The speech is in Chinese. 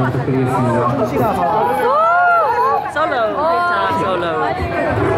哦 Solo, 哦 solo.